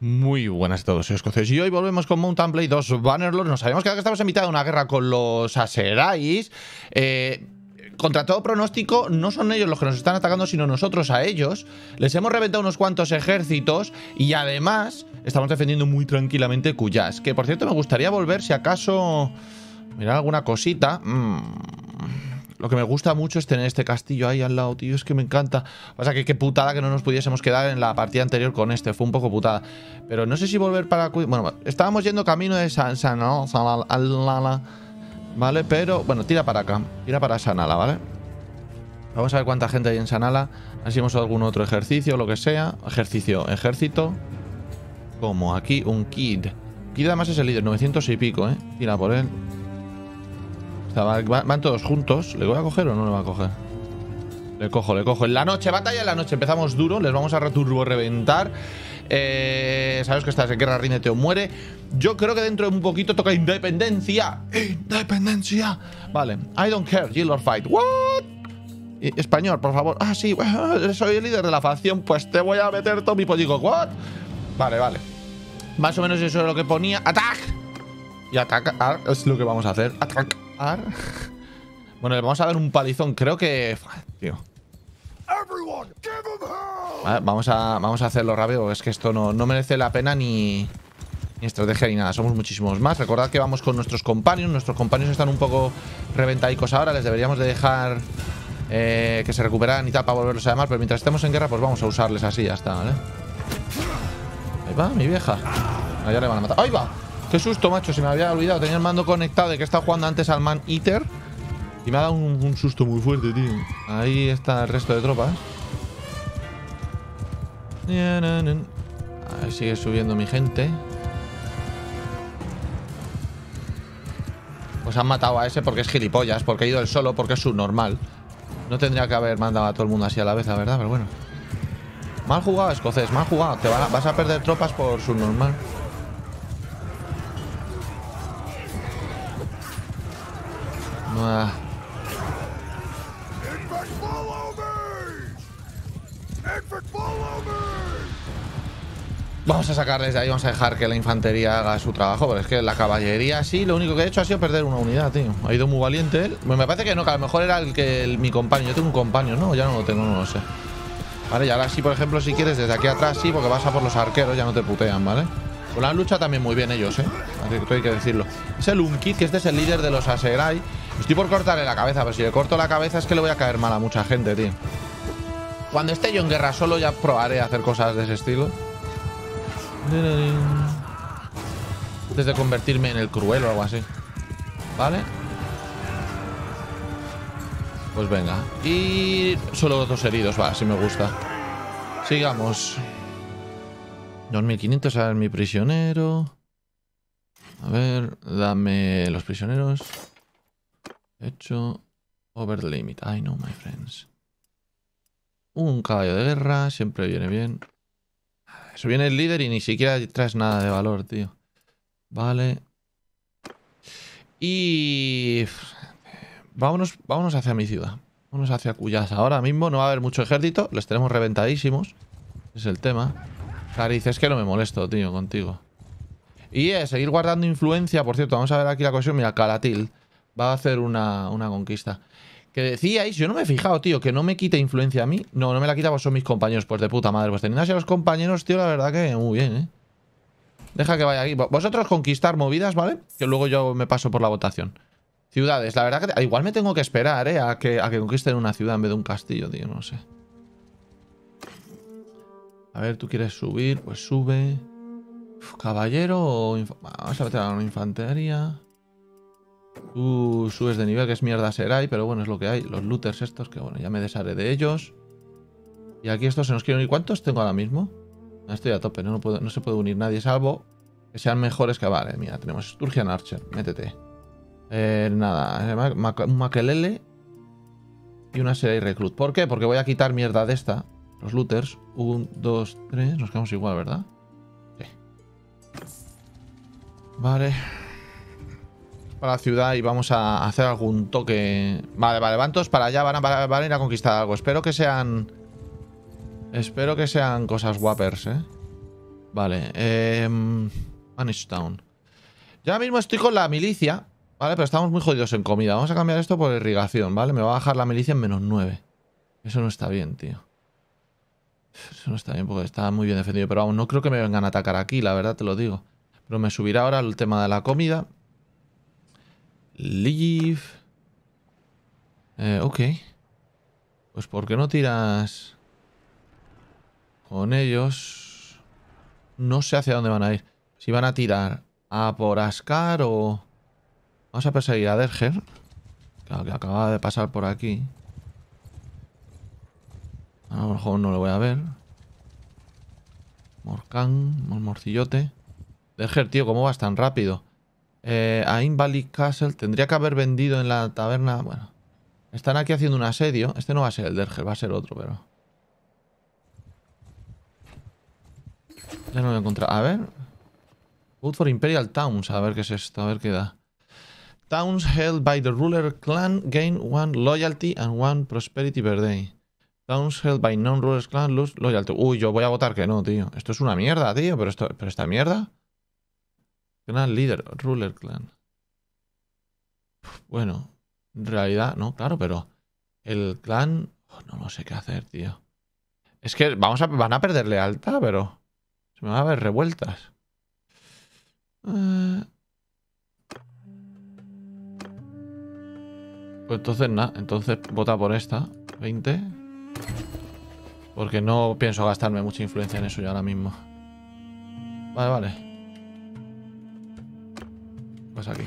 Muy buenas a todos, soy y hoy volvemos con Mountain Blade 2 Bannerlord. Nos sabemos que estamos en mitad de una guerra con los Aserais. Eh, contra todo pronóstico, no son ellos los que nos están atacando, sino nosotros a ellos. Les hemos reventado unos cuantos ejércitos y además estamos defendiendo muy tranquilamente Cuyas. Que por cierto me gustaría volver si acaso... Mirar alguna cosita. Mmm... Lo que me gusta mucho es tener este castillo ahí al lado, tío. Es que me encanta. O sea, que qué putada que no nos pudiésemos quedar en la partida anterior con este. Fue un poco putada. Pero no sé si volver para... Bueno, estábamos yendo camino de San... Sanala, ¿Vale? Pero, bueno, tira para acá. Tira para Sanala, ¿vale? Vamos a ver cuánta gente hay en Sanala. Así hemos algún otro ejercicio, lo que sea. Ejercicio, ejército. Como aquí, un Kid. Kid además es el líder, 900 y pico, ¿eh? Tira por él van todos juntos. ¿Le voy a coger o no le voy a coger? Le cojo, le cojo. En la noche, batalla en la noche. Empezamos duro. Les vamos a returbo reventar. Eh, Sabes que estás en guerra, ríndete o muere. Yo creo que dentro de un poquito toca independencia. Independencia. Vale. I don't care. Yield or fight. What? Español, por favor. Ah, sí. Soy el líder de la facción. Pues te voy a meter todo mi pollico. What? Vale, vale. Más o menos eso es lo que ponía. ¡Attack! Y atacar es lo que vamos a hacer. Attack. Bueno, le vamos a dar un palizón. Creo que... Tío. vamos, a, vamos a hacerlo rápido. Es que esto no, merece la pena ni, ni estrategia ni nada. Somos muchísimos más. Recordad que vamos con nuestros compañeros. Nuestros compañeros están un poco reventadicos ahora. Les deberíamos de dejar eh, que se recuperaran y tal para volverlos a llamar. Pero mientras estemos en guerra, pues vamos a usarles así. Ya está, ¿vale? Ahí va, mi vieja. Allá le van a matar. ¡Ahí va! Qué susto, macho, se me había olvidado. Tenía el mando conectado de que estaba jugando antes al Man Eater. Y me ha dado un, susto muy fuerte, tío. Ahí está el resto de tropas. Ahí sigue subiendo mi gente. Pues han matado a ese porque es gilipollas, porque ha ido él solo, porque es subnormal. No tendría que haber mandado a todo el mundo así a la vez, la verdad, pero bueno. Mal jugado, escocés, mal jugado. Te vas a perder tropas por subnormal. Vamos a sacarles de ahí, vamos a dejar que la infantería haga su trabajo, porque es que la caballería sí, lo único que he hecho ha sido perder una unidad, tío. Ha ido muy valiente él. me parece que no, que a lo mejor era el que mi compañero. Yo tengo un compañero, ¿no? Ya no lo tengo, no lo sé. Vale, y ahora sí, por ejemplo, si quieres, desde aquí atrás sí, porque vas a por los arqueros, ya no te putean, ¿vale? Con la lucha también muy bien ellos, ¿eh? Así hay que decirlo. Es el Unkit, que este es el líder de los Aserai. Estoy por cortarle la cabeza, pero si le corto la cabeza es que le voy a caer mal a mucha gente, tío. Cuando esté yo en guerra solo ya probaré a hacer cosas de ese estilo. Antes de convertirme en el cruel o algo así. ¿Vale? Pues venga. Y solo dos heridos, va, si me gusta. Sigamos. 2500 a ver mi prisionero. A ver, dame los prisioneros. Hecho. Over the limit. I know, my friends. Un caballo de guerra. Siempre viene bien. Eso viene el líder y ni siquiera traes nada de valor, tío. Vale. Y... Vámonos, vámonos hacia mi ciudad. Vámonos hacia Cuyas. Ahora mismo no va a haber mucho ejército. Les tenemos reventadísimos. Es el tema. Cariz, es que no me molesto, tío, contigo. Y es seguir guardando influencia. Por cierto, vamos a ver aquí la cuestión. Mira, Calatil va a hacer una, conquista. Que decíais, yo no me he fijado, tío, que no me quite influencia a mí. No, no me la quita, pues son mis compañeros. Pues de puta madre. Pues teniendo así a los compañeros, tío, la verdad que muy bien, ¿eh? Deja que vaya aquí. Vosotros conquistar movidas, ¿vale? Que luego yo me paso por la votación. Ciudades, la verdad que igual me tengo que esperar, ¿eh? A que, a que conquisten una ciudad en vez de un castillo, tío, no sé. A ver, ¿tú quieres subir? Pues sube. caballero o... Vamos a meter a una infantería. Tú subes de nivel, que es mierda Serai, pero bueno, es lo que hay. Los looters estos, que bueno, ya me desharé de ellos. Y aquí estos se nos quieren unir. ¿Cuántos tengo ahora mismo? Estoy a tope, no, no, se puede unir nadie, salvo que sean mejores que... Vale, mira, tenemos Sturgeon Archer, métete. Eh, nada, un Makelele y una Serai Recruit. ¿Por qué? Porque voy a quitar mierda de esta. Los looters. Un, dos, tres. Nos quedamos igual, ¿verdad? Sí. Vale para la ciudad y vamos a hacer algún toque. Vale, vale, van todos para allá, van a, ir a conquistar algo. Espero que sean... Espero que sean cosas guapers, ¿eh? Vale. Eh, Town. Yo ahora mismo estoy con la milicia, ¿vale? Pero estamos muy jodidos en comida. Vamos a cambiar esto por irrigación, ¿vale? Me va a bajar la milicia en menos 9. Eso no está bien, tío. Eso no está bien porque está muy bien defendido. Pero vamos, no creo que me vengan a atacar aquí, la verdad te lo digo. Pero me subirá ahora el tema de la comida. Leave. Eh, ok. Pues ¿por qué no tiras con ellos? No sé hacia dónde van a ir. Si van a tirar a por Ascar o... Vamos a perseguir a Derger. que acaba de pasar por aquí. A lo mejor no lo voy a ver. Morcán, morcillote. Derger, tío, ¿cómo vas tan rápido? Eh, a Invalid Castle tendría que haber vendido en la taberna. Bueno, están aquí haciendo un asedio. Este no va a ser el Derger, va a ser otro, pero. Ya no lo he encontrado. A ver. Vote for Imperial Towns. A ver qué es esto, a ver qué da. Towns held by the ruler clan gain one loyalty and one prosperity per day. Towns held by non-rulers clan lose loyalty. Uy, yo voy a votar que no, tío. Esto es una mierda, tío. Pero, esto, pero esta mierda. Clan líder, ruler clan. Bueno, en realidad, no, claro, pero el clan... Oh, no lo sé qué hacer, tío. Es que vamos a, van a perder lealtad, pero... Se me van a ver revueltas. Eh. Pues entonces nada, entonces vota por esta. 20. Porque no pienso gastarme mucha influencia en eso yo ahora mismo. Vale, vale. Pues aquí.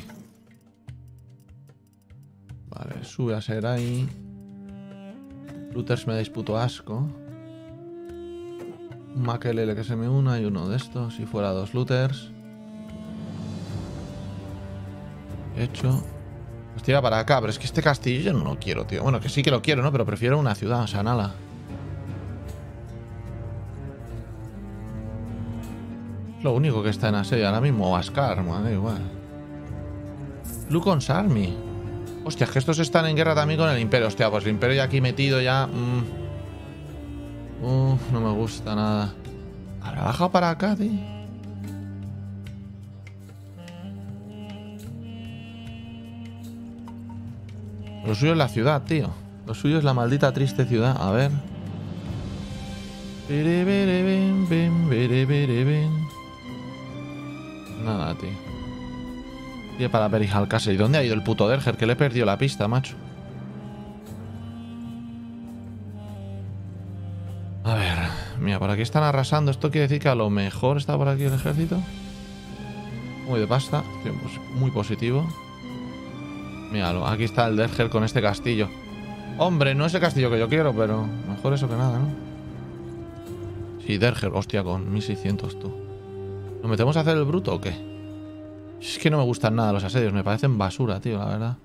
Vale, sube a ser ahí. Looters me disputo asco. Un Makelele que se me una y uno de estos. Si fuera dos looters. Hecho. Pues tira para acá, pero es que este castillo yo no lo quiero, tío. Bueno, que sí que lo quiero, ¿no? Pero prefiero una ciudad, o sea, nada. Lo único que está en asedio ahora mismo, Ascar, madre igual. Lucon's Army. Hostia, que estos están en guerra también con el Imperio. Hostia, pues el Imperio ya aquí metido ya... Mm. no me gusta nada. ¿Habrá bajado para acá, tío? Lo suyo es la ciudad, tío. Lo suyo es la maldita triste ciudad. A ver. Nada, tío. Y para Berihal Castle. ¿Y dónde ha ido el puto Derger? Que le he perdido la pista, macho. A ver. Mira, por aquí están arrasando. Esto quiere decir que a lo mejor está por aquí el ejército. Muy de pasta. Muy positivo. Míralo, aquí está el Derger con este castillo. Hombre, no es el castillo que yo quiero, pero mejor eso que nada, ¿no? Sí, Derger, hostia, con 1600 tú. ¿Nos metemos a hacer el bruto o qué? Es que no me gustan nada los asedios, me parecen basura, tío, la verdad.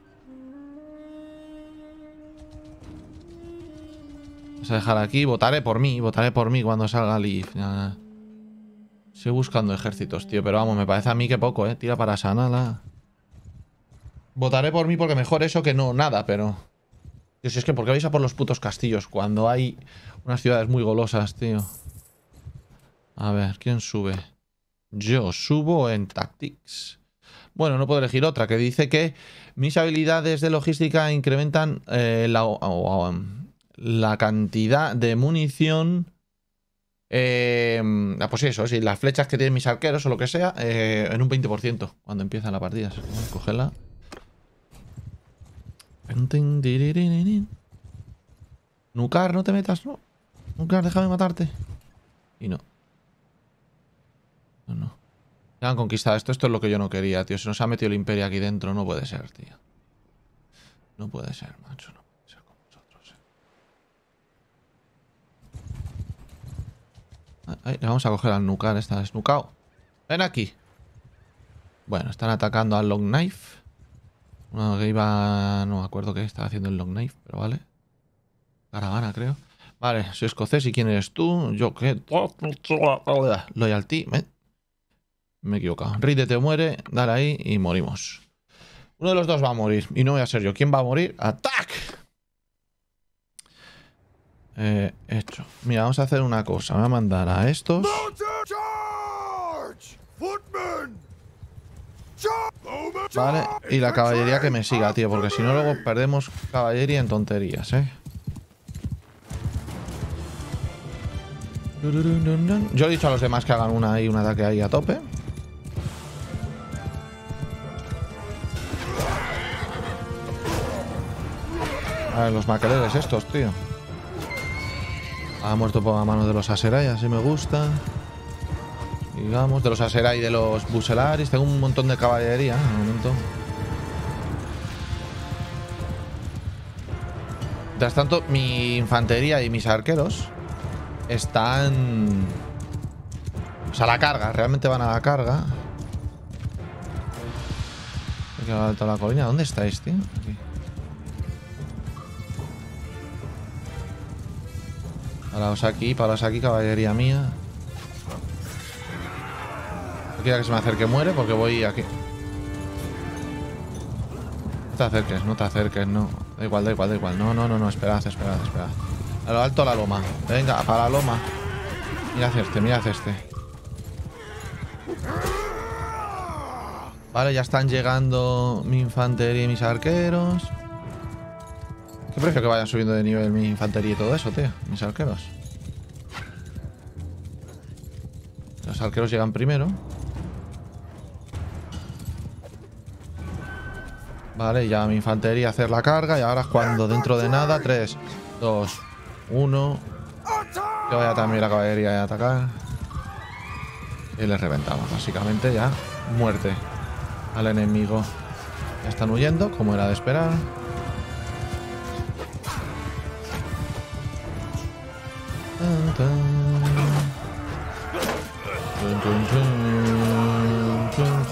Vamos a dejar aquí, votaré por mí, votaré por mí cuando salga Leaf. Estoy buscando ejércitos, tío, pero vamos, me parece a mí que poco, ¿eh? Tira para Sanala. Votaré por mí porque mejor eso que no, nada, pero... Yo si es que ¿por qué vais a por los putos castillos cuando hay unas ciudades muy golosas, tío? A ver, ¿quién sube? Yo subo en Tactics. Bueno, no puedo elegir otra, que dice que mis habilidades de logística incrementan eh, la, cantidad de munición... Eh, pues eso, si las flechas que tienen mis arqueros o lo que sea, eh, en un 20% cuando empiezan la partida. Cogerla. Nucar, no te metas, no. Nucar, déjame matarte. Y no. No, no. Ya han conquistado esto. Esto es lo que yo no quería, tío. Se nos ha metido el imperio aquí dentro. No puede ser, tío. No puede ser, macho. No puede ser con nosotros. Eh. vamos a coger al Nucar. Está desnucado. Ven aquí. Bueno, están atacando al Long Knife. Uno que iba... No me acuerdo qué estaba haciendo el long knife, pero vale. Caravana, creo. Vale, soy escocés y quién eres tú. Yo qué... Loyalty. Me he equivocado. Ride te muere, dale ahí y morimos. Uno de los dos va a morir. Y no voy a ser yo. ¿Quién va a morir? ¡Atac! Eh, hecho. Mira, vamos a hacer una cosa. Voy a mandar a estos. Vale, y la caballería que me siga, tío, porque si no luego perdemos caballería en tonterías, ¿eh? Yo he dicho a los demás que hagan una un ataque ahí a tope. A los maqueleres estos, tío. Ha muerto por la mano de los Aserai, así me gusta. Digamos, de los Aserai y de los Buselaris. Tengo un montón de caballería en el momento. Mientras tanto, mi infantería y mis arqueros están... O sea, la carga. Realmente van a la carga. Que alto la colina. ¿Dónde estáis, tío? Aquí. Paraos aquí, paraos aquí, caballería mía. No quiero que se me acerque, muere porque voy aquí. No te acerques, no te acerques, no. Da igual, da igual, da igual. No, no, no, no, esperad, esperad, esperad. A lo alto la loma. Venga, para la loma. Mirad este, mirad este. Vale, ya están llegando mi infantería y mis arqueros. ¿Qué prefiero que vayan subiendo de nivel mi infantería y todo eso, tío? Mis arqueros. Los arqueros llegan primero. Vale, ya mi infantería hacer la carga y ahora es cuando dentro de nada 3, 2, 1 Que vaya también la caballería a atacar Y les reventamos, básicamente ya muerte al enemigo Ya están huyendo, como era de esperar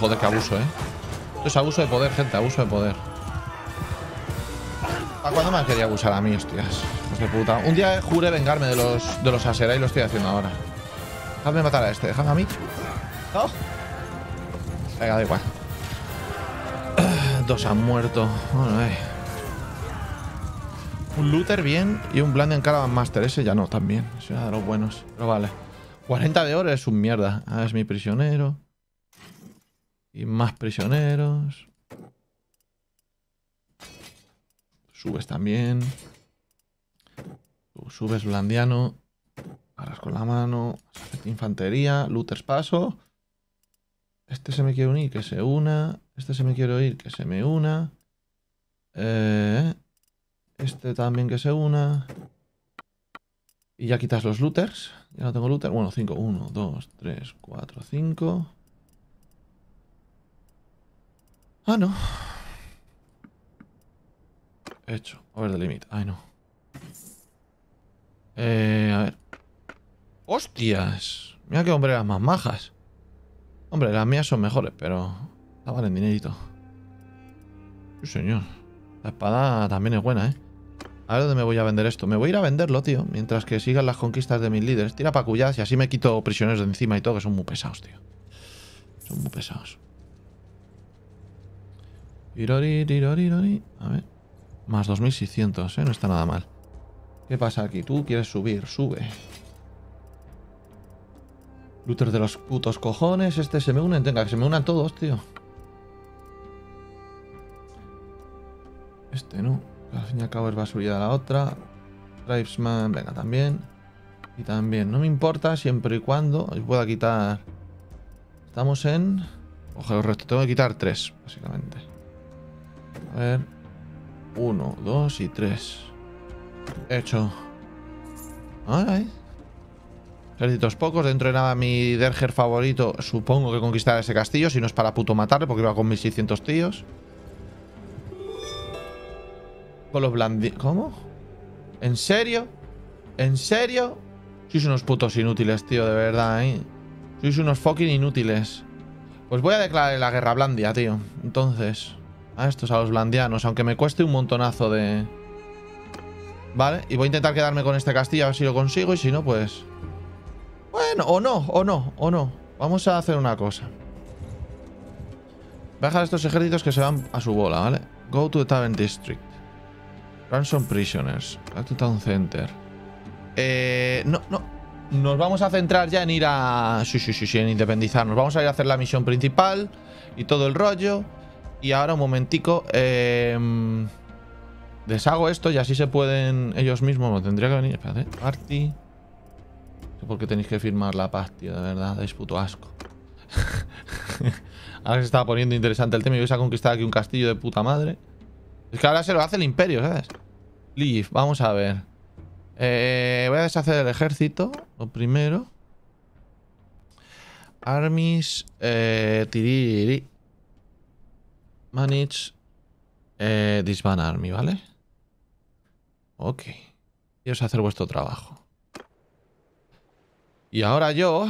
Joder, qué abuso, ¿eh? Es abuso de poder, gente, abuso de poder. ¿A cuándo me quería abusar a mí, hostias? Hijos de puta. Un día juré vengarme de los, de los Asera y lo estoy haciendo ahora. Déjame matar a este, déjame a mí. Venga, da igual. Dos han muerto. Bueno, eh. Un looter bien y un Blandian Caravan Master. Ese ya no, también. Ese era de los buenos. Pero vale. 40 de oro es un mierda. Ah, es mi prisionero. Y más prisioneros. Subes también. Subes blandiano. Paras con la mano. Infantería. Looters paso. Este se me quiere unir, que se una. Este se me quiere oír, que se me una. Eh, este también que se una. Y ya quitas los looters. Ya no tengo looter. Bueno, 5. 1, 2, 3, 4, 5. Ah, no. Hecho. Over the limit. Ay, no. Eh, a ver. ¡Hostias! Mira qué hombreras más majas. Hombre, las mías son mejores, pero... La valen dinerito. Sí, señor. La espada también es buena, ¿eh? A ver dónde me voy a vender esto. Me voy a ir a venderlo, tío. Mientras que sigan las conquistas de mis líderes. Tira pa' cuyas y así me quito prisioneros de encima y todo, que son muy pesados, tío. Son muy pesados. Irori, tirori, A ver. Más 2600, ¿eh? No está nada mal. ¿Qué pasa aquí? Tú quieres subir. Sube. Looter de los putos cojones. Este se me unen. Tenga, que se me unan todos, tío. Este no. Al fin y al cabo es basurilla de la otra. Tribesman, venga, también. Y también. No me importa siempre y cuando pueda quitar... Estamos en... Ojo, el resto tengo que quitar tres, básicamente. A ver. Uno, dos y tres. Hecho. Ay, Ejércitos pocos. Dentro de nada mi Derger favorito. Supongo que conquistará ese castillo. Si no es para puto matarle porque iba con 1600 tíos. Con los blandi... ¿Cómo? ¿En serio? ¿En serio? Sois unos putos inútiles, tío, de verdad, ¿eh? Sois unos fucking inútiles. Pues voy a declarar la guerra blandia, tío. Entonces, a estos, a los blandianos. Aunque me cueste un montonazo de... Vale, y voy a intentar quedarme con este castillo a ver si lo consigo. Y si no, pues... Bueno, o no, o no, o no. Vamos a hacer una cosa. Voy a dejar estos ejércitos que se van a su bola, ¿vale? Go to the Tavern District. Ransom Prisoners. Back to Town Center. Eh, no, no. nos vamos a centrar ya en ir a... Sí, sí, sí, sí, en independizarnos. Vamos a ir a hacer la misión principal y todo el rollo. Y ahora un momentico. Eh, deshago esto y así se pueden ellos mismos. No tendría que venir. Espérate. Party. No tenéis que firmar la paz, tío. De verdad, dais puto asco. ahora se estaba poniendo interesante el tema y vais a conquistar aquí un castillo de puta madre. Es que ahora se lo hace el imperio, ¿sabes? Leave, vamos a ver. Eh, voy a deshacer el ejército. Lo primero. Armies. Eh, tiriri. Manage. Eh, disband army, ¿vale? Ok. Iros a hacer vuestro trabajo. Y ahora yo...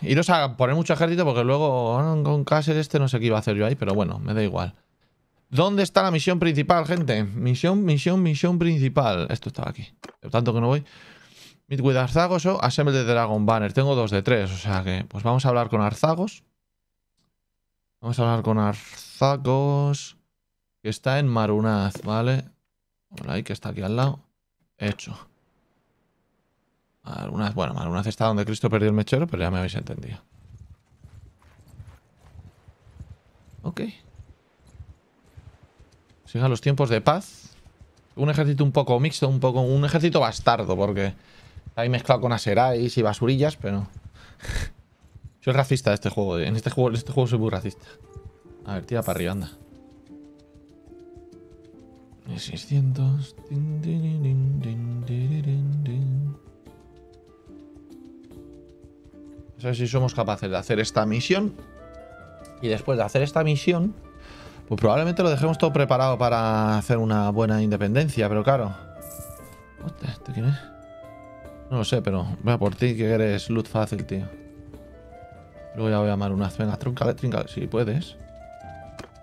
Iros a poner mucho ejército porque luego con Castle este no sé qué iba a hacer yo ahí, pero bueno, me da igual. ¿Dónde está la misión principal, gente? Misión, misión, misión principal. Esto estaba aquí. Tanto que no voy. Meet with Arzagos o Assemble the Dragon Banner. Tengo dos de tres, o sea que... Pues vamos a hablar con Arzagos. Vamos a hablar con Arzagos. Que está en Marunaz, ¿vale? Hola, ahí que está aquí al lado. Hecho. Marunaz, bueno, Marunaz está donde Cristo perdió el mechero, pero ya me habéis entendido. Ok. Sigan los tiempos de paz. Un ejército un poco mixto, un poco un ejército bastardo, porque ahí mezclado con aserais y basurillas, pero... soy racista de este juego. En este juego, en este juego soy muy racista. A ver, tira para arriba, anda. 600. A ver si somos capaces de hacer esta misión. Y después de hacer esta misión, pues probablemente lo dejemos todo preparado para hacer una buena independencia, pero claro. ¿Este quién es? No lo sé, pero voy a por ti que eres loot fácil, tío. Luego ya voy a llamar una Venga, truncale, trincale, si puedes.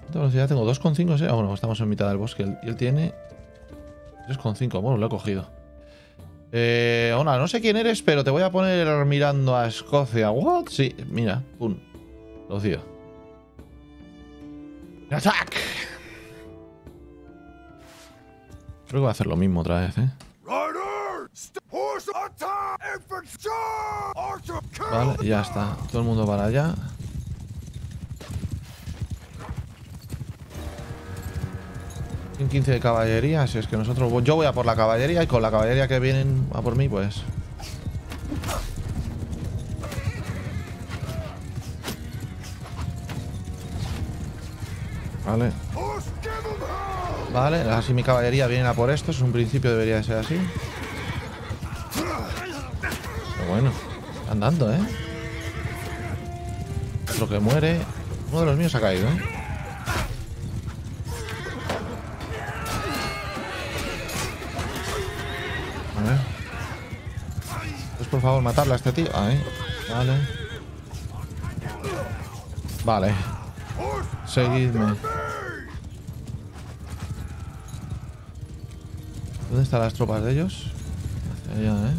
¿Cuánta velocidad tengo? 2,5, ¿eh? Ah, bueno, estamos en mitad del bosque. Y él tiene 3,5. Bueno, lo he cogido. Eh, hola, no sé quién eres, pero te voy a poner mirando a Escocia. ¿What? Sí, mira, pum. Lo tío. ¡Attack! Creo que voy a hacer lo mismo otra vez, ¿eh? Vale, ya está. Todo el mundo para allá. Un 15 de caballería, si es que nosotros... Yo voy a por la caballería y con la caballería que vienen a por mí, pues... Vale. Así mi caballería viene a por esto. Es un principio, debería de ser así. Pero bueno, andando, ¿eh? Lo que muere. Uno de los míos ha caído, ¿eh? Por favor matarla a este tío. Ahí. Vale. Vale. Seguidme. Están las tropas de ellos? Hacia allá, ¿eh?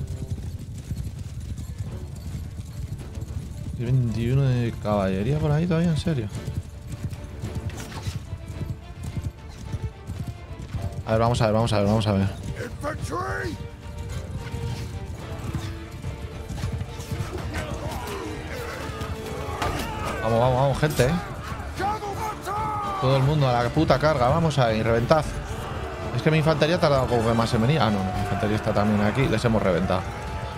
21 de caballería por ahí todavía, en serio. A ver, vamos a ver, vamos a ver, vamos a ver. Vamos, vamos, vamos, gente, ¿eh? Todo el mundo a la puta carga, vamos a ir, reventad. Es que mi infantería tardado como que más en venir. Ah, no, mi infantería está también aquí, les hemos reventado.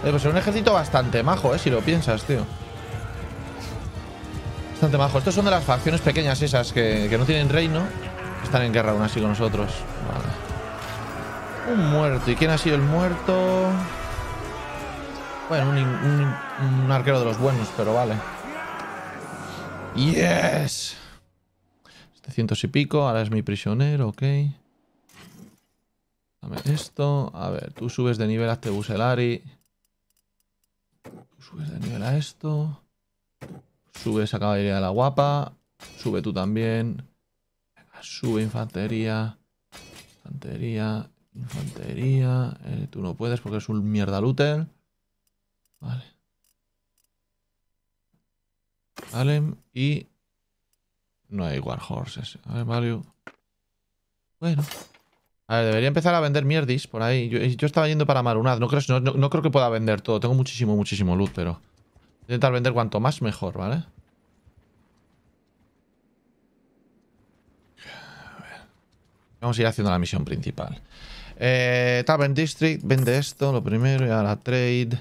Eh, pues es un ejército bastante majo, eh, si lo piensas, tío. Bastante majo. Estos son de las facciones pequeñas esas que, no tienen reino. Están en guerra aún así con nosotros. Vale. Un muerto. ¿Y quién ha sido el muerto? Bueno, un, un arquero de los buenos, pero vale. ¡Yes! 700 y pico, ahora es mi prisionero, ok. Dame esto. A ver, tú subes de nivel a este Buselari. Tú subes de nivel a esto. Sube esa caballería de la guapa. Sube tú también. Sube infantería. Infantería. Infantería. Eh, tú no puedes porque es un mierda looter. Vale. Vale. Y no hay War Horses. A ver, Mario. Bueno. A ver, debería empezar a vender mierdis por ahí. Yo, estaba yendo para Marunad. No creo, no, creo que pueda vender todo. Tengo muchísimo, muchísimo loot, pero... Intentar vender cuanto más, mejor, ¿vale? Vamos a ir haciendo la misión principal. Eh, Tavern District, vende esto, lo primero, y ahora trade.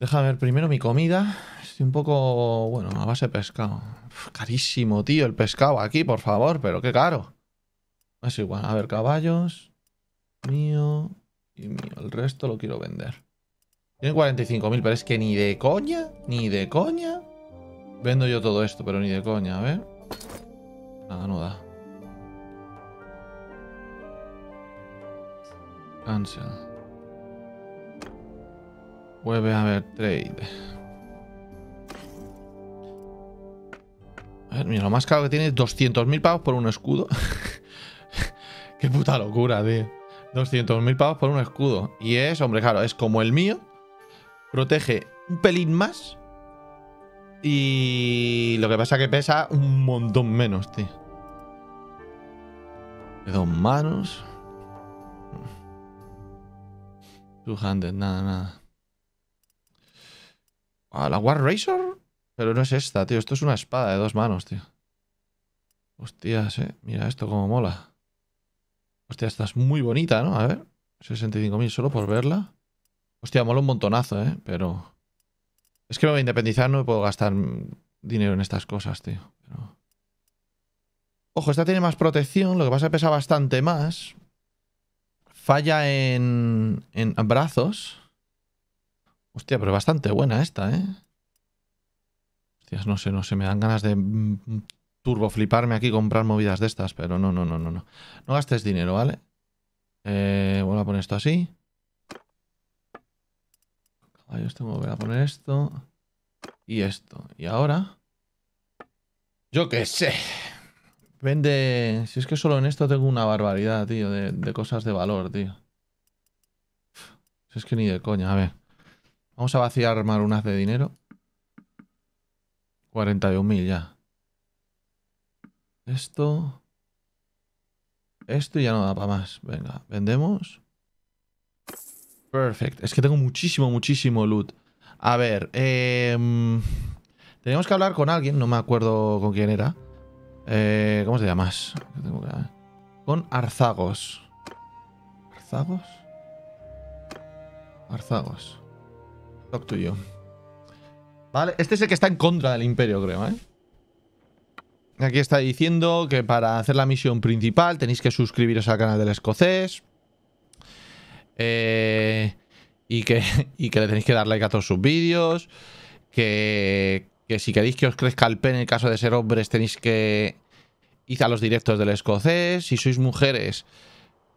Déjame ver primero mi comida. Estoy un poco, bueno, a base de pescado. carísimo, tío, el pescado aquí, por favor, pero qué caro. Es igual. A ver, caballos. Mío y mío. El resto lo quiero vender. Tiene 45.000, pero es que ni de coña, ni de coña. Vendo yo todo esto, pero ni de coña. A ver. Nada, no da. Cancel. Vuelve a ver trade. A ver, mira, lo más caro que tiene es 200.000 pavos por un escudo. Qué puta locura, tío. 200.000 pavos por un escudo. Y es, hombre, claro, es como el mío. Protege un pelín más. Y lo que pasa es que pesa un montón menos, tío. De dos manos. Two-handed, nada, nada. Ah, la War Razor? Pero no es esta, tío. Esto es una espada de dos manos, tío. Hostias, eh. Mira esto como mola. Hostia, esta es muy bonita, ¿no? A ver. 65.000 solo por verla. Hostia, mola un montonazo, ¿eh? Pero... Es que me voy a independizar, no me puedo gastar dinero en estas cosas, tío. Ojo, esta tiene más protección, lo que pasa es que pesa bastante más. Falla en, en brazos. Hostia, pero bastante buena esta, ¿eh? Hostias, no sé, no sé, me dan ganas de turbo fliparme aquí comprar movidas de estas, pero no, no, no, no, no. No gastes dinero, ¿vale? Eh, a poner esto así. Caballos, tengo que a poner esto. Y esto. Y ahora... Yo qué sé. Vende... Si es que solo en esto tengo una barbaridad, tío, de, de cosas de valor, tío. Si es que ni de coña. A ver. Vamos a vaciar marunas de dinero. 41.000 ya. Esto. Esto ya no da para más. Venga, vendemos. Perfecto. Es que tengo muchísimo, muchísimo loot. A ver, eh, tenemos que hablar con alguien, no me acuerdo con quién era. Eh, ¿Cómo se llamas? Con Arzagos. ¿Arzagos? Arzagos. Talk to you. Vale, este es el que está en contra del imperio, creo, ¿eh? Aquí está diciendo que para hacer la misión principal tenéis que suscribiros al canal del escocés. Eh, y, que, que le tenéis que dar like a todos sus vídeos. Que, que si queréis que os crezca el pene en el caso de ser hombres tenéis que ir a los directos del escocés. Si sois mujeres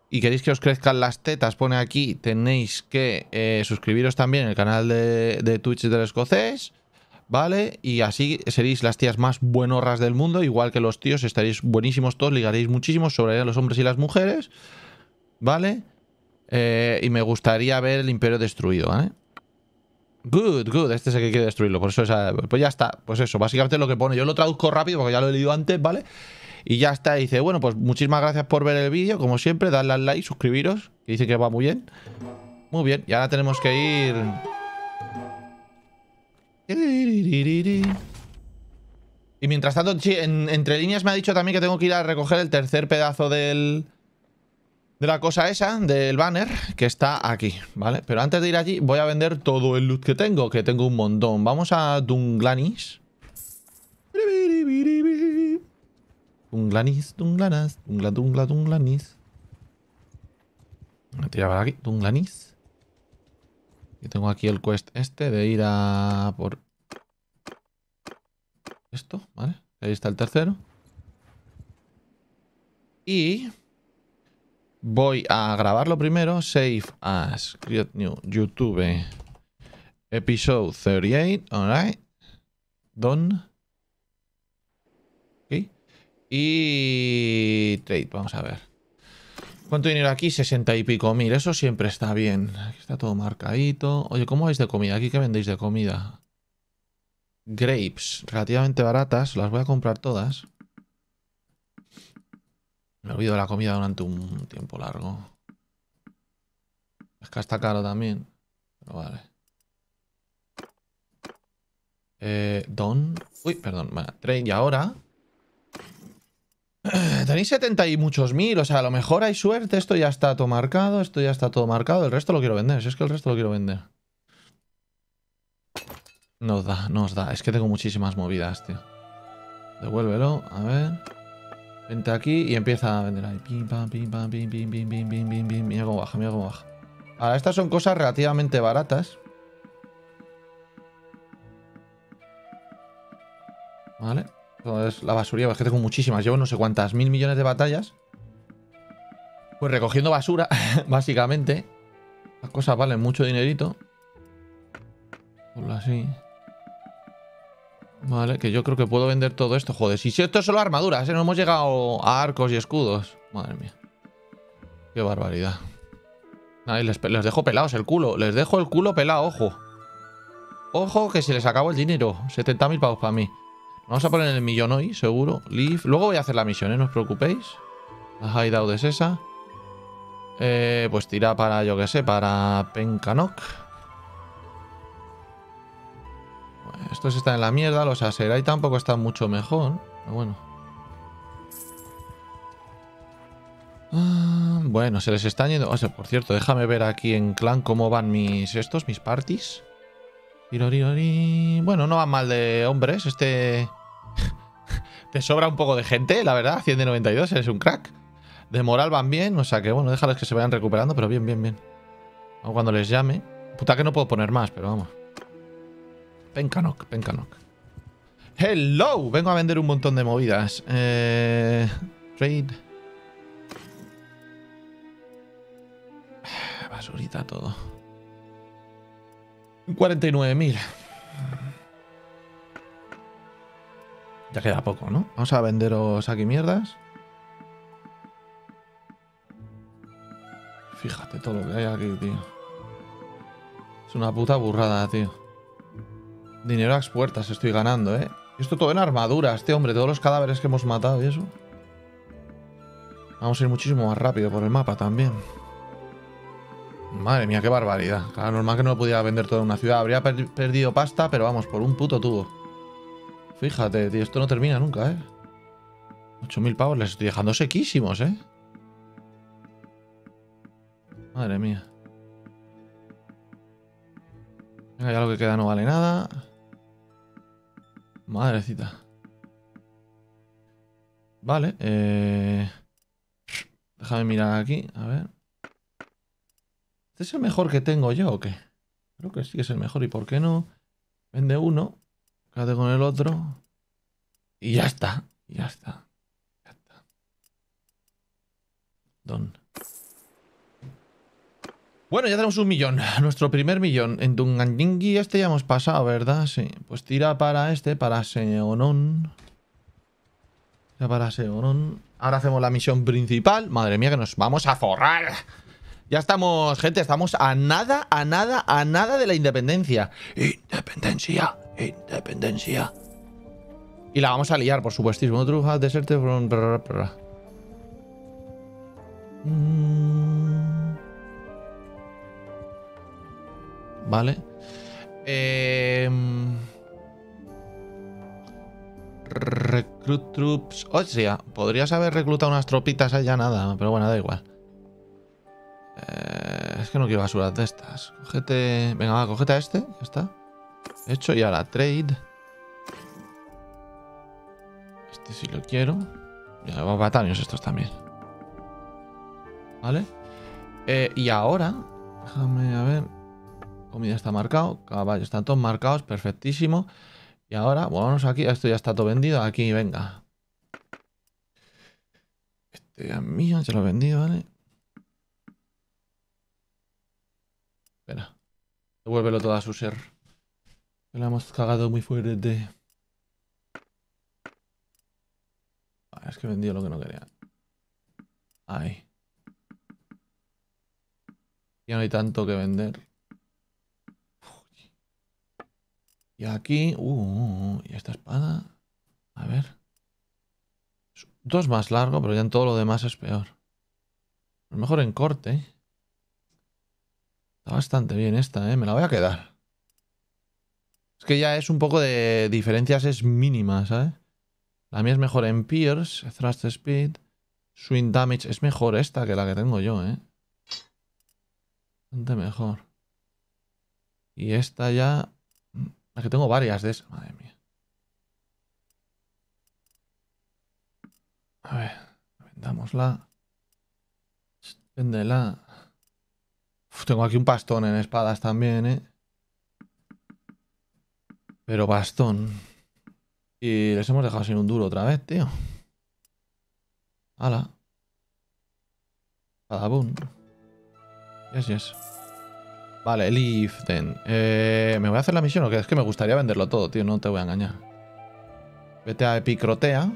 y queréis que os crezcan las tetas, pone aquí, tenéis que eh, suscribiros también al canal de, de Twitch del escocés. ¿Vale? Y así seréis las tías más buenorras del mundo, igual que los tíos, estaréis buenísimos todos, ligaréis muchísimo sobre los hombres y las mujeres, ¿vale? Eh, y me gustaría ver el imperio destruido, ¿vale? Good, good, este es el que quiere destruirlo, por eso pues ya está, pues eso, básicamente lo que pone, yo lo traduzco rápido porque ya lo he leído antes, ¿vale? Y ya está, dice, bueno, pues muchísimas gracias por ver el vídeo, como siempre, dadle al like, suscribiros, que dice que va muy bien. Muy bien, y ahora tenemos que ir y mientras tanto, entre líneas me ha dicho también que tengo que ir a recoger el tercer pedazo del... De la cosa esa, del banner, que está aquí, ¿vale? Pero antes de ir allí, voy a vender todo el loot que tengo, que tengo un montón. Vamos a Dunglanis. Dunglanis, Dunglanas, Dungla, Dungla, Dunglanis. Me tiraba aquí, Dunglanis. Y tengo aquí el quest este de ir a por esto, ¿vale? Ahí está el tercero. Y voy a grabarlo primero. Save as create new YouTube episode 38. Alright. Done. Ok. Y trade, vamos a ver. ¿Cuánto dinero aquí? 60 y pico mil. Eso siempre está bien. Aquí está todo marcadito. Oye, ¿cómo vais de comida? ¿Aquí qué vendéis de comida? Grapes. Relativamente baratas. Las voy a comprar todas. Me olvido de la comida durante un tiempo largo. Es que está caro también. Pero vale. Eh, don. Uy, perdón. Bueno, train y ahora. Tenéis 70 y muchos mil, o sea, a lo mejor hay suerte, esto ya está todo marcado, esto ya está todo marcado, el resto lo quiero vender, si es que el resto lo quiero vender. Nos da, nos da, es que tengo muchísimas movidas, tío. Devuélvelo, a ver. Vente aquí y empieza a vender ahí. Pim, pam, pim, pam, pim, pim, pim, pim, pim, pim, pim. Mira cómo baja, mira cómo baja. Ahora, estas son cosas relativamente baratas. ¿Vale? Es la basuría, es que tengo muchísimas. Llevo no sé cuántas, mil millones de batallas. Pues recogiendo basura, básicamente. Las cosas valen mucho dinerito. así. Vale, que yo creo que puedo vender todo esto. Joder, si esto es solo armaduras, ¿eh? No hemos llegado a arcos y escudos. Madre mía. Qué barbaridad. les, les dejo pelados el culo. Les dejo el culo pelado, ojo. Ojo que se les acabó el dinero. 70.000 pavos para mí. Vamos a poner el millón hoy, seguro. Leave. Luego voy a hacer la misión, ¿eh? No os preocupéis. La hideout es esa. Eh, pues tira para, yo que sé, para Pencanok. estos están en la mierda. Los Aserai tampoco están mucho mejor. Pero bueno. Ah, bueno, se les están yendo... O sea, por cierto, déjame ver aquí en clan cómo van mis estos, mis parties. Bueno, no van mal de hombres. Este te sobra un poco de gente, la verdad. 100 de 92, eres un crack. De moral van bien, o sea que bueno, déjales que se vayan recuperando, pero bien, bien, bien. cuando les llame. Puta que no puedo poner más, pero vamos. Pencanok, Pencanok. Hello, vengo a vender un montón de movidas. Eh, trade. Basurita todo. 49.000. Ya queda poco, ¿no? Vamos a venderos aquí mierdas. Fíjate todo lo que hay aquí, tío. Es una puta burrada, tío. Dinero a expuertas estoy ganando, ¿eh? Esto todo en armaduras, este hombre. Todos los cadáveres que hemos matado y eso. Vamos a ir muchísimo más rápido por el mapa también. Madre mía, qué barbaridad. Claro, normal que no lo pudiera vender toda una ciudad. Habría perdido pasta, pero vamos, por un puto tubo. Fíjate, tío, esto no termina nunca, ¿eh? 8.000 pavos les estoy dejando sequísimos, ¿eh? Madre mía. Venga, ya lo que queda no vale nada. Madrecita. Vale, eh... Déjame mirar aquí, a ver. ¿Este es el mejor que tengo yo o qué? Creo que sí es el mejor. ¿Y por qué no? Vende uno. Quédate con el otro. Y ya está. Ya está. Ya está. Don. Bueno, ya tenemos un millón. Nuestro primer millón. En Dunganjingi este ya hemos pasado, ¿verdad? Sí. Pues tira para este, para Seonon. Ya para Seonon. Ahora hacemos la misión principal. Madre mía, que nos vamos a forrar. Ya estamos, gente, estamos a nada, a nada, a nada de la independencia. Independencia. Independencia. Y la vamos a liar, por supuestísimo. Otro deserte from... Mm. Vale. Eh... Recruit troops. O sea, podrías haber reclutado unas tropitas allá, nada. Pero bueno, da igual. Eh, es que no quiero basuras de estas. Cogete. Venga, va, cogete a este. Ya está. Hecho y ahora trade. Este sí lo quiero. Ya vamos batalios estos también. ¿Vale? Eh, y ahora, déjame a ver. Comida está marcado, caballos están todos marcados, perfectísimo. Y ahora, vamos aquí, esto ya está todo vendido. Aquí, venga. Este es mío, ya lo he vendido, ¿vale? Espera. Devuélvelo todo a su ser. La hemos cagado muy fuerte. Ah, es que he vendido lo que no quería. Ahí. Ya no hay tanto que vender. Y aquí... Uh, y esta espada... A ver. Dos más largo, pero ya en todo lo demás es peor. Es mejor en corte. Está bastante bien esta, ¿eh? Me la voy a quedar. Es que ya es un poco de diferencias es mínimas, ¿sabes? La mía es mejor en Pierce, Thrust Speed, Swing Damage. Es mejor esta que la que tengo yo, ¿eh? Bastante mejor. Y esta ya... La que tengo varias de esas. Madre mía. A ver, vendámosla. Véndela. tengo aquí un pastón en espadas también, ¿eh? Pero bastón. Y les hemos dejado sin un duro otra vez, tío. Hala. Padabun. Yes, yes. Vale, then. Eh, ¿Me voy a hacer la misión o qué? Es que me gustaría venderlo todo, tío. No te voy a engañar. Vete a Epicrotea.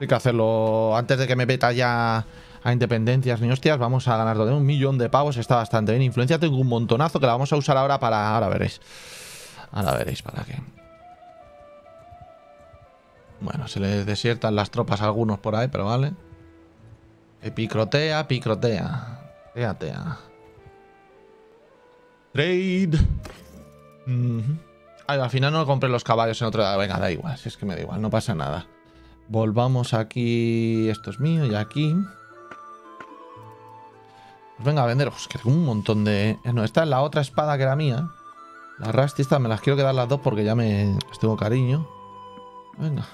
Hay que hacerlo antes de que me meta ya a independencias ni hostias. Vamos a ganar un millón de pavos. Está bastante bien. Influencia tengo un montonazo que la vamos a usar ahora para... Ahora veréis. Ahora veréis para qué. Bueno, se les desiertan las tropas a algunos por ahí, pero vale. Epicrotea, picrotea. Tea, tea. Trade. al final no compré los caballos en otro... Venga, da igual, si es que me da igual, no pasa nada. Volvamos aquí. Esto es mío y aquí. Pues venga a vender. Pues que tengo un montón de... No, esta es la otra espada que era mía. La Rusty me las quiero quedar las dos porque ya me les tengo cariño. Venga.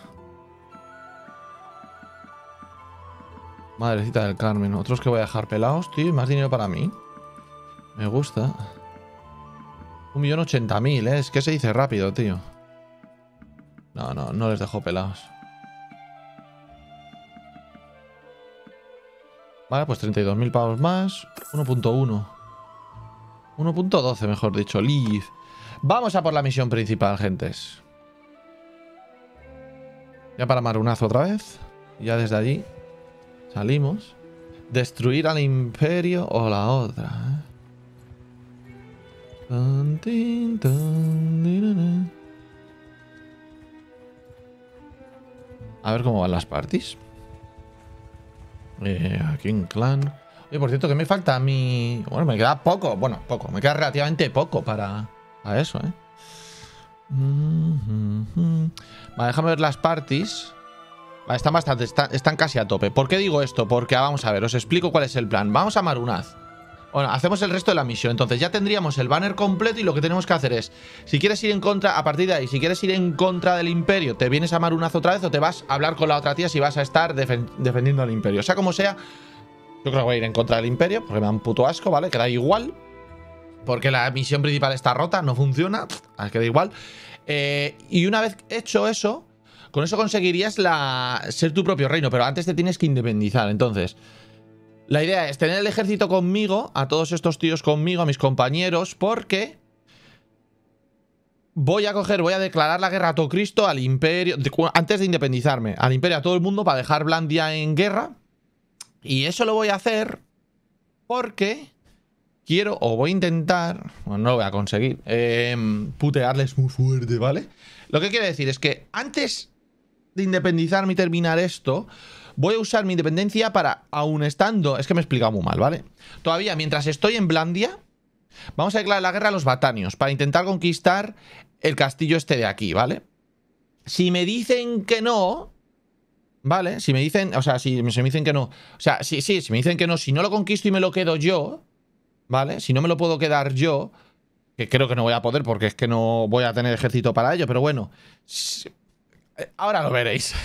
Madrecita del Carmen. Otros que voy a dejar pelados, tío. más dinero para mí. Me gusta. Un millón ochenta mil, ¿eh? Es que se dice rápido, tío. No, no, no les dejo pelados. Vale, pues 32.000 pavos más. 1.1. 1.12, mejor dicho. Leave. Vamos a por la misión principal, gentes. Ya para Marunazo otra vez. Ya desde allí salimos. Destruir al imperio o la otra. A ver cómo van las parties. Eh, aquí en clan. Oye, por cierto, que me falta a mí. Bueno, me queda poco. Bueno, poco. Me queda relativamente poco para, para eso, ¿eh? Vale, déjame ver las parties. Vale, están bastante, están, casi a tope. ¿Por qué digo esto? Porque vamos a ver, os explico cuál es el plan. Vamos a Marunaz. Bueno, hacemos el resto de la misión. Entonces ya tendríamos el banner completo y lo que tenemos que hacer es, si quieres ir en contra, a partir de ahí, si quieres ir en contra del imperio, te vienes a Marunaz otra vez o te vas a hablar con la otra tía si vas a estar defendiendo al imperio. Sea, como sea, yo creo que voy a ir en contra del imperio porque me dan puto asco, ¿vale? Queda igual. Porque la misión principal está rota, no funciona, queda igual. Eh, y una vez hecho eso, con eso conseguirías la, ser tu propio reino, pero antes te tienes que independizar. Entonces, la idea es tener el ejército conmigo, a todos estos tíos conmigo, a mis compañeros, porque voy a coger, voy a declarar la guerra a todo Cristo, al imperio, antes de independizarme, al imperio, a todo el mundo para dejar Blandia en guerra. Y eso lo voy a hacer porque quiero, o voy a intentar, bueno, no lo voy a conseguir, em, putearles muy fuerte, ¿vale? Lo que quiero decir es que antes de independizarme y terminar esto, voy a usar mi independencia para, aún estando... Es que me he explicado muy mal, ¿vale? Todavía, mientras estoy en Blandia, vamos a declarar la guerra a los batanios para intentar conquistar el castillo este de aquí, ¿vale? Si me dicen que no... ¿Vale? Si me dicen... O sea, si me dicen que no... O sea, sí, sí, si me dicen que no, si no lo conquisto y me lo quedo yo... ¿Vale? Si no me lo puedo quedar yo... Que creo que no voy a poder porque es que no voy a tener ejército para ello, pero bueno... Ahora lo veréis.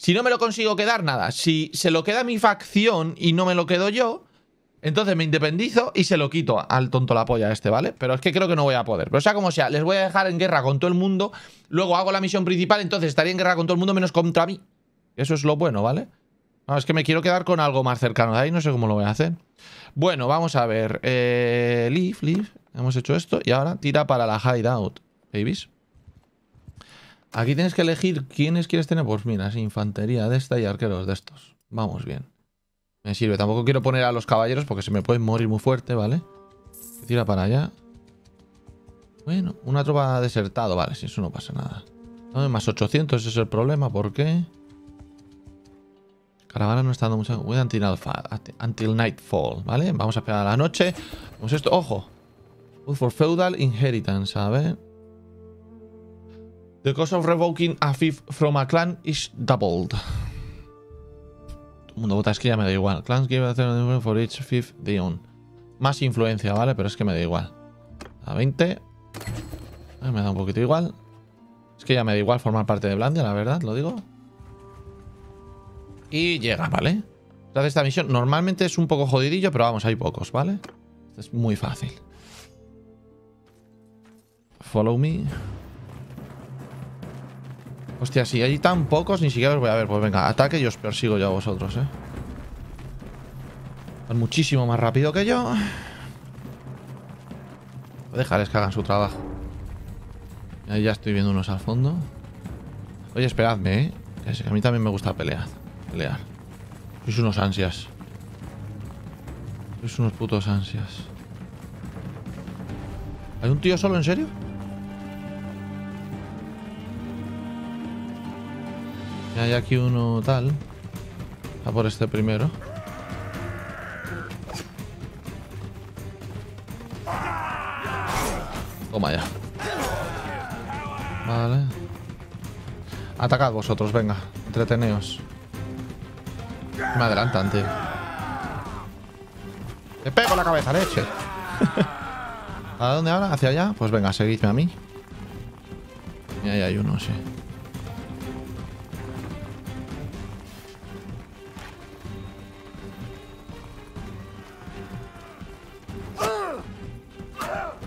Si no me lo consigo quedar, nada. Si se lo queda mi facción y no me lo quedo yo, entonces me independizo y se lo quito al tonto la polla este, ¿vale? Pero es que creo que no voy a poder. Pero sea como sea, les voy a dejar en guerra con todo el mundo. Luego hago la misión principal, entonces estaría en guerra con todo el mundo menos contra mí. Eso es lo bueno, ¿vale? No, es que me quiero quedar con algo más cercano de ahí, no sé cómo lo voy a hacer. Bueno, vamos a ver. Eh, leave. Hemos hecho esto y ahora tira para la hideout. ¿Babies? Aquí tienes que elegir quiénes quieres tener. Pues mira, infantería de esta y arqueros de estos. Vamos bien. Me sirve. Tampoco quiero poner a los caballeros porque se me pueden morir muy fuerte, ¿vale? Tira para allá. Bueno, una tropa desertado. Vale, si eso no pasa nada. más 800 ese es el problema. ¿Por qué? Caravana no está dando mucho. Wait until, nightfall, ¿vale? Vamos a esperar a la noche. Pues esto, ojo. For feudal inheritance, ver. The cost of revoking a fief from a clan is doubled. Todo el mundo vota, es que ya me da igual. Clans give a for each fief they own. Más influencia, ¿vale? Pero es que me da igual. A 20. Ay, me da un poquito igual. Es que ya me da igual formar parte de Blandia, la verdad, lo digo. Y llega, ¿vale? Gracias esta misión. Normalmente es un poco jodidillo, pero vamos, hay pocos, ¿vale? Esto es muy fácil. Follow me. Hostia, si hay tan pocos, ni siquiera los voy a ver. Pues venga, ataque y os persigo yo a vosotros, ¿eh? Van muchísimo más rápido que yo. Déjales que hagan su trabajo. Ahí ya estoy viendo unos al fondo. Oye, esperadme, ¿eh? Que a mí también me gusta pelear. Pelear. Sois unos ansias. Sois unos putos ansias. ¿Hay un tío solo, en serio? Hay aquí uno tal. A por este primero. Toma ya. Vale. Atacad vosotros, venga. Entreteneos. Me adelantan, tío. Te pego la cabeza, leche. ¿A dónde ahora? ¿Hacia allá? Pues venga, seguidme a mí. Y ahí hay uno, sí.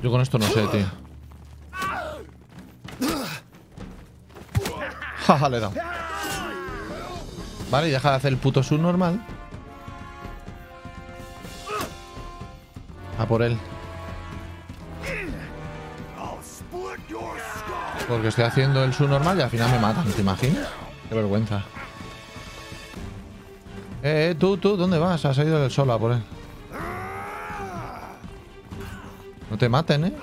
Yo con esto no sé, tío. Jaja, le he dado. Vale, y deja de hacer el puto sub normal. A por él. Porque estoy haciendo el sub normal y al final me matan, ¿te imaginas? Qué vergüenza. Eh, eh, tú, tú, ¿dónde vas? Has ido del solo a por él. No te maten, ¿eh?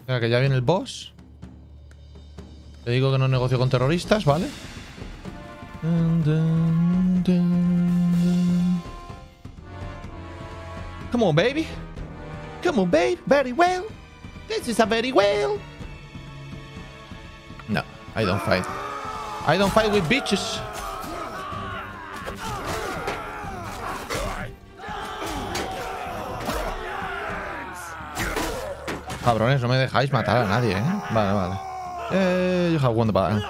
Espera, que ya viene el boss. Te digo que no negocio con terroristas, ¿vale? Come on, baby. Come on, babe. Very well. This is a very well. No, I don't fight. I don't fight with bitches. Cabrones, no me dejáis matar a nadie, ¿eh? Vale, vale. Eh, the battle.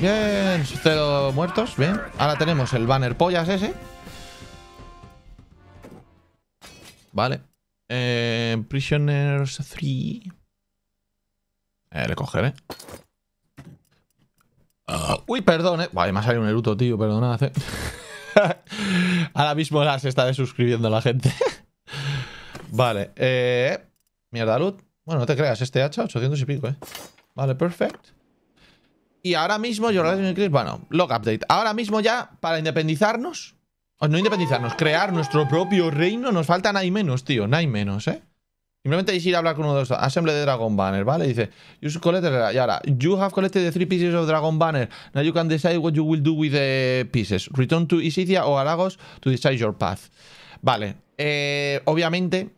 Bien, cero muertos, bien. Ahora tenemos el banner pollas ese. Vale. Eh, Prisoners 3. Eh, le cogeré. Uy, perdón, eh. Vale, me ha salido un eruto, tío, perdonad, eh. Ahora mismo ya se está desuscribiendo la gente. vale, eh. Mierda, loot. Bueno, no te creas, este hacha, 800 y pico, eh. Vale, perfect. Y ahora mismo, yo bueno, log update. Ahora mismo ya, para independizarnos, o no independizarnos, crear nuestro propio reino, nos falta nada menos, tío, nada y menos, ¿eh? Simplemente es ir a hablar con uno de los Assemble de Dragon Banner, ¿vale? Dice, you should collect the- y ahora, you have collected the three pieces of Dragon Banner. Now you can decide what you will do with the pieces. Return to Isidia o Aragos to decide your path. Vale, eh, obviamente,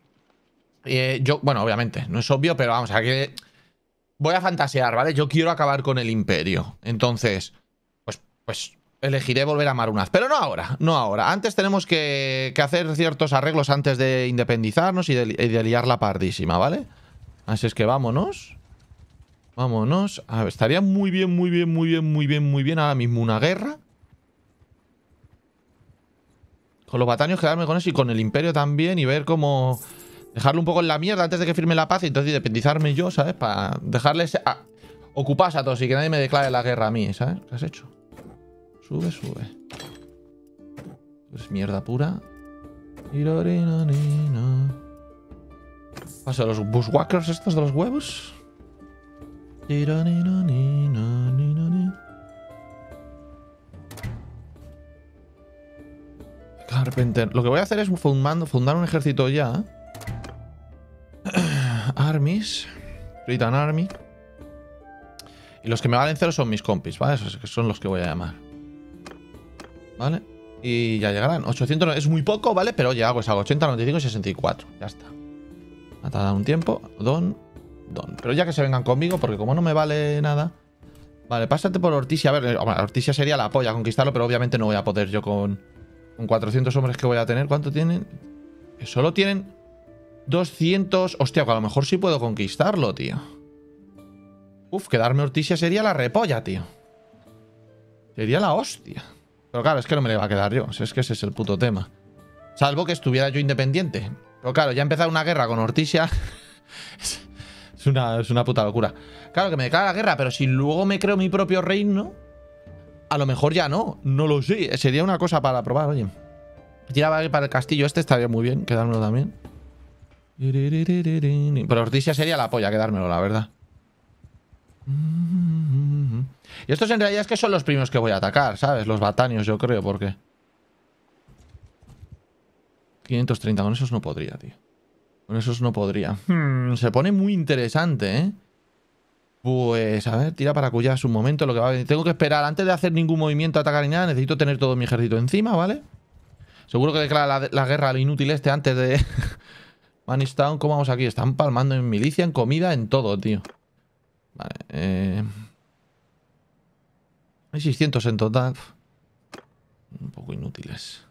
eh, yo, bueno, obviamente, no es obvio, pero vamos, a que voy a fantasear, ¿vale? Yo quiero acabar con el imperio. Entonces, pues, pues elegiré volver a Marunaz. Pero no ahora, no ahora. Antes tenemos que, hacer ciertos arreglos antes de independizarnos y de, y liar la pardísima, ¿vale? Así es que vámonos. Vámonos. Estaría muy bien, muy bien, muy bien, muy bien, muy bien ahora mismo una guerra. Con los batanios quedarme con eso y con el imperio también y ver cómo... Dejarlo un poco en la mierda antes de que firme la paz y entonces independizarme yo, ¿sabes? Para dejarles a, ocupados a todos y que nadie me declare la guerra a mí, ¿sabes? ¿Qué has hecho? Sube, sube. Eres mierda pura. Paso los bushwhackers estos de los huevos. Carpenter. Lo que voy a hacer es fundando, fundar un ejército ya. Armies. Create an army. Y los que me valen cero son mis compis, ¿vale? Esos son los que voy a llamar. ¿Vale? Y ya llegarán. 800 es muy poco, ¿vale? Pero ya hago es algo. 80, 95 y 64. Ya está. Ha tardado un tiempo. Don, don. Pero ya que se vengan conmigo, porque como no me vale nada... Vale, pásate por Ortisia. A ver, eh, Ortisia sería la polla conquistarlo, pero obviamente no voy a poder yo con, con 400 hombres que voy a tener. ¿Cuánto tienen? Que solo tienen 200... Hostia, a lo mejor sí puedo conquistarlo, tío. Uf, quedarme Ortisia sería la repolla, tío. Sería la hostia. Pero claro, es que no me le va a quedar yo. Es que ese es el puto tema. Salvo que estuviera yo independiente. Pero claro, ya empezar una guerra con Ortisia. es, una, es una puta locura. Claro, que me declara la guerra, pero si luego me creo mi propio reino. A lo mejor ya no. No lo sé. Sería una cosa para probar, oye. Tiraba para el castillo este, estaría muy bien quedármelo también. Pero Ortisia sería la polla quedármelo, la verdad. Y estos en realidad es que son los primeros que voy a atacar, ¿sabes? Los batanios, yo creo, porque... 530, con esos no podría, tío. Con esos no podría. Se pone muy interesante, ¿eh? Pues, a ver, tira para cuyas un momento lo que Tengo que esperar, antes de hacer ningún movimiento, atacar ni nada, necesito tener todo mi ejército encima, ¿vale? Seguro que declara la, la guerra al inútil este antes de... Manistown, ¿cómo vamos aquí? Están palmando en milicia, en comida, en todo, tío. Vale, eh... Hay 600 en total. Un poco inútiles.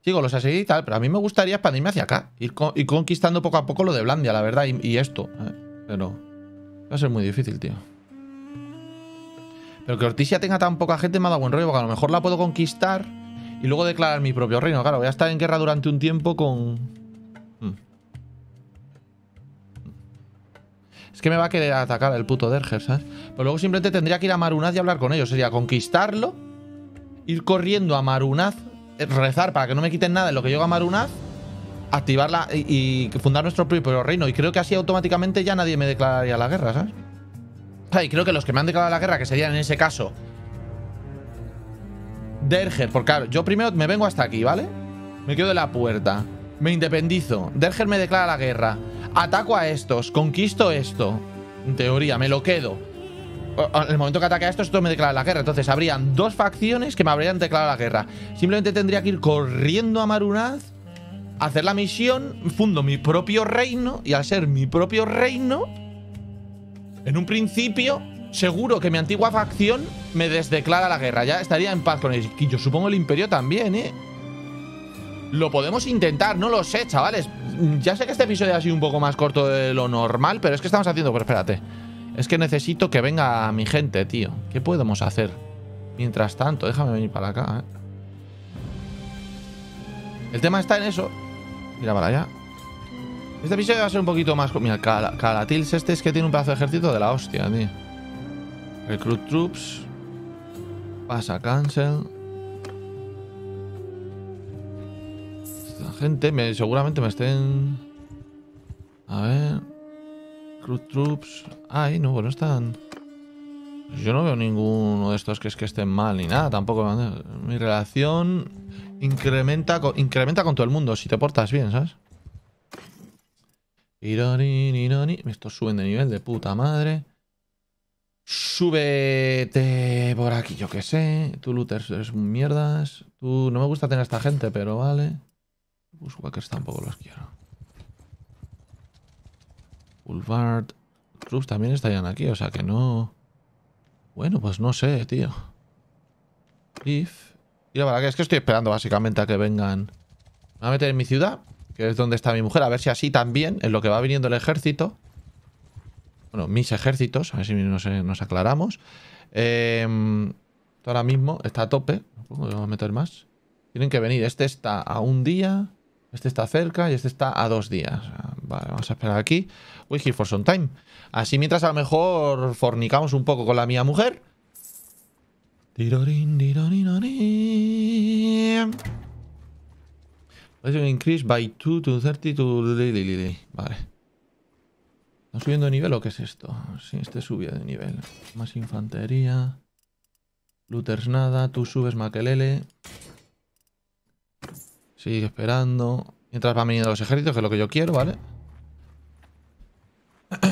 Sigo los así y tal, pero a mí me gustaría expandirme hacia acá. Ir, conquistando poco a poco lo de Blandia, la verdad, y, esto. ¿eh? Pero va a ser muy difícil, tío. Pero que Ortisia tenga tan poca gente me ha dado buen rollo, porque a lo mejor la puedo conquistar y luego declarar mi propio reino. Claro, voy a estar en guerra durante un tiempo con... Es que me va a querer atacar el puto Derger, ¿sabes? Pero luego simplemente tendría que ir a Marunaz y hablar con ellos. Sería conquistarlo, ir corriendo a Marunaz, eh, rezar para que no me quiten nada en lo que llega a Marunaz, activarla y, fundar nuestro propio reino. Y creo que así automáticamente ya nadie me declararía la guerra, ¿sabes? y creo que los que me han declarado la guerra, que serían en ese caso Derger, porque claro, yo primero me vengo hasta aquí, ¿vale? Me quedo de la puerta. Me independizo. Derger me declara la guerra. Ataco a estos. Conquisto esto. En teoría, me lo quedo. En el momento que ataque a estos, esto me declara la guerra. Entonces habrían dos facciones que me habrían declarado la guerra. Simplemente tendría que ir corriendo a Marunaz, hacer la misión, fundo mi propio reino. Y al ser mi propio reino, en un principio, seguro que mi antigua facción me desdeclara la guerra. Ya estaría en paz con ellos. Y yo supongo el imperio también, ¿eh? Lo podemos intentar, no lo sé, chavales. Ya sé que este episodio ha sido un poco más corto de lo normal, pero es que estamos haciendo... Pero espérate. Es que necesito que venga mi gente, tío. ¿Qué podemos hacer? Mientras tanto, déjame venir para acá, ¿eh? El tema está en eso. Mira para allá. Este episodio va a ser un poquito más... Mira, Calatils este es que tiene un pedazo de ejército de la hostia, tío. Recruit troops. Pasa cancel. gente. Me, seguramente me estén... A ver... Recruit Troops... Ay, no, bueno, están... Yo no veo ninguno de estos que es que estén mal ni nada, tampoco. Mi relación incrementa con, incrementa con todo el mundo si te portas bien, ¿sabes? Estos suben de nivel de puta madre. Súbete por aquí, yo qué sé. Tú, Luther, eres mierdas. Tú, no me gusta tener a esta gente, pero vale. Bushwhackers tampoco los quiero. Boulevard. Troops también estarían aquí, o sea que no... Bueno, pues no sé, tío. If... La verdad que es que estoy esperando básicamente a que vengan... Me voy a meter en mi ciudad, que es donde está mi mujer, a ver si así también, en lo que va viniendo el ejército. Bueno, mis ejércitos, a ver si nos, aclaramos. Eh, ahora mismo está a tope. Voy a meter más. Tienen que venir. Este está a un día. Este está cerca y este está a dos días. Vale, vamos a esperar aquí. We here for some time. Así mientras a lo mejor fornicamos un poco con la mía mujer. Increase by 2 to 30 to... Vale. Subiendo de nivel o qué es esto? Sí, este sube de nivel. Más infantería. Looters nada. Tú subes Maquelele. Sigue esperando. Mientras van veniendo los ejércitos, que es lo que yo quiero, ¿vale?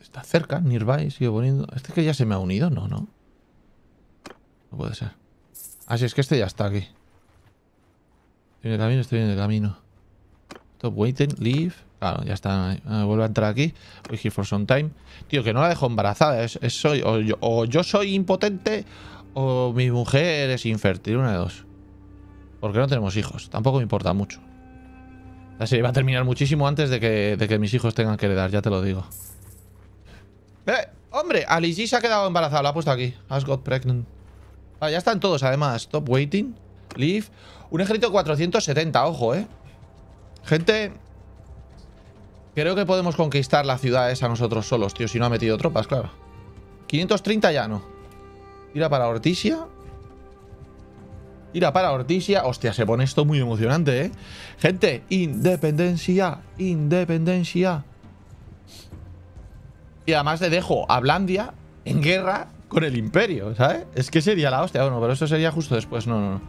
Está cerca, nearby, sigue poniendo. ¿Este que ya se me ha unido? No, no. No puede ser. Ah, sí, es que este ya está aquí. Estoy en el camino, estoy en el camino. Stop waiting, leave. Claro, ya está. Ah, vuelve a entrar aquí. Voy here for some time. Tío, que no la dejo embarazada. Es, o yo, soy impotente o mi mujer es infértil. Una de dos. Porque no tenemos hijos. Tampoco me importa mucho. La serie va a terminar muchísimo antes de que, de que mis hijos tengan que heredar, ya te lo digo. ¡Eh! ¡Hombre! Alice se ha quedado embarazada. La ha puesto aquí. Has got pregnant. Ah, ya están todos, además. Stop waiting. Leave. Un ejército 470, ojo, ¿eh? Gente... Creo que podemos conquistar la ciudad esa nosotros solos, tío. Si no ha metido tropas, claro. 530 ya no. Tira para Ortisia. Tira para Ortisia. Hostia, se pone esto muy emocionante, ¿eh? Gente, independencia. Independencia. Y además le dejo a Blandia en guerra con el imperio, ¿sabes? Es que sería la hostia. Bueno, pero eso sería justo después. No, no, no.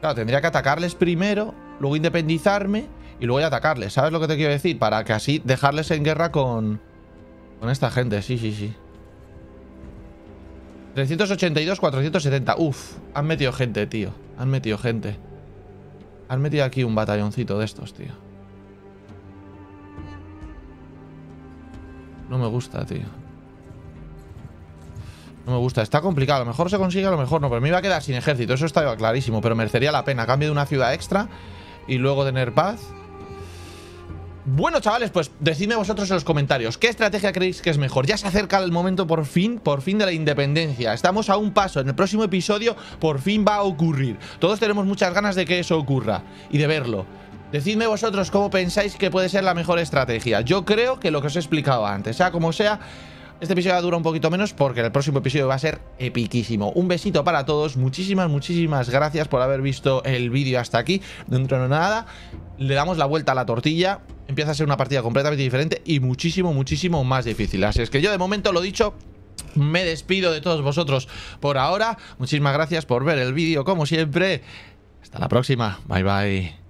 Claro, tendría que atacarles primero, luego independizarme y luego ya atacarles. ¿Sabes lo que te quiero decir? Para que así dejarles en guerra con, con esta gente. Sí, sí, sí. 382, 470. Uf, han metido gente, tío. Han metido gente. Han metido aquí un batalloncito de estos, tío. No me gusta, tío. No me gusta. Está complicado. A lo mejor se consigue, a lo mejor no. Pero me iba a quedar sin ejército. Eso estaba clarísimo. Pero merecería la pena. Cambio de una ciudad extra y luego tener paz. Bueno, chavales, pues decidme vosotros en los comentarios ¿Qué estrategia creéis que es mejor? Ya se acerca el momento por fin, por fin de la independencia Estamos a un paso, en el próximo episodio por fin va a ocurrir Todos tenemos muchas ganas de que eso ocurra Y de verlo Decidme vosotros cómo pensáis que puede ser la mejor estrategia Yo creo que lo que os he explicado antes Sea como sea, este episodio dura un poquito menos porque el próximo episodio va a ser epiquísimo. Un besito para todos, muchísimas, muchísimas gracias por haber visto el vídeo hasta aquí. Dentro de nada, le damos la vuelta a la tortilla, empieza a ser una partida completamente diferente y muchísimo, muchísimo más difícil. Así es que yo de momento lo dicho, me despido de todos vosotros por ahora. Muchísimas gracias por ver el vídeo como siempre. Hasta la próxima. Bye bye.